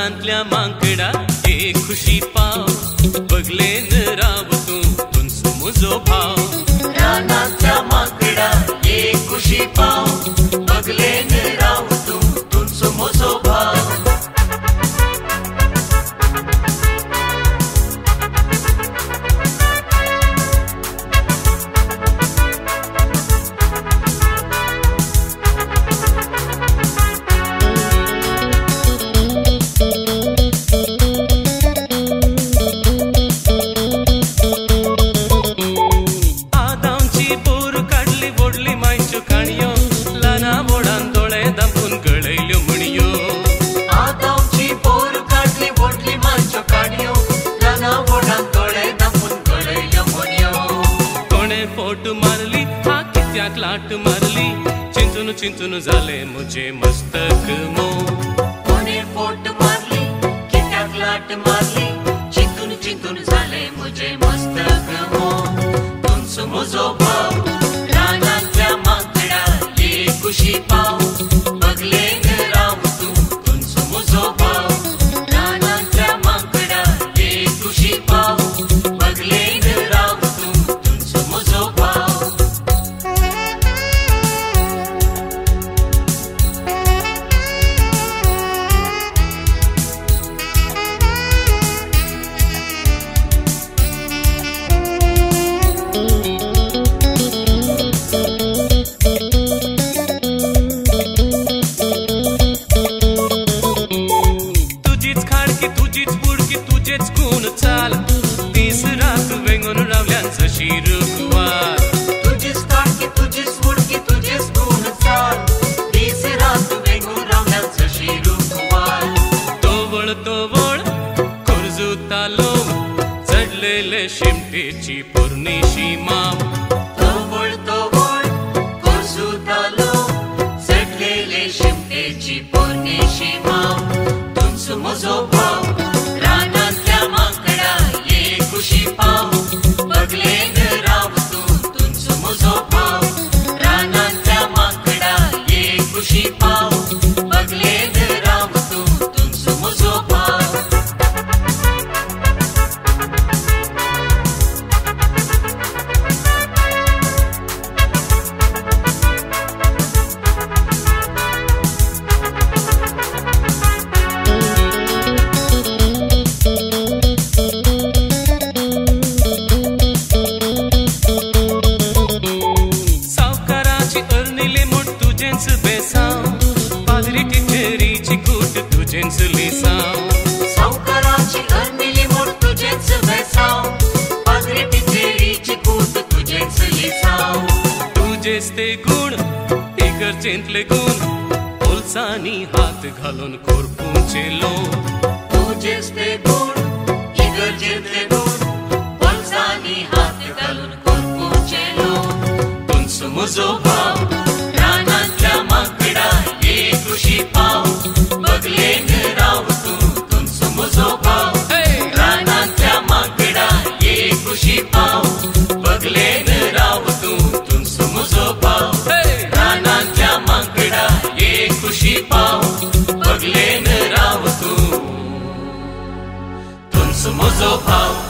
मनातल्या मांकडा हे खुशी पाव बगले राव तू तुमच मुजो भाव रानांतल्या मांकडा हे खुशी पाव Baghel mat marli Chintunu chintunu zale mujhe mastak mo Pone fort marli kitna flat marli खाडकी तुझीच बुडकी तुझेच गुण चाल तीस रात वेंगून रावल्यान जशी रुखवार तुझीच खाडकी तुझीच बुडकी तुझेच गुण चाल तीस रात वेंगून रावल्यान जशी रुखवार तोवळ तोवळ कुरजुतालो चडलेले शिमटेची पुरणीशी माव So far. Pânile mut tu gens besau Pădri ti feri ci cut tu gens lisau Sau caraci gărnile mut tu gens besau Pădri tu gens te gun, igar gent le gun Polsani hat galon corpun ce lo Tu gens te gun, igar gent le gun Polsani hat galon corpun ce lo Consumuzo pa Somos Opal.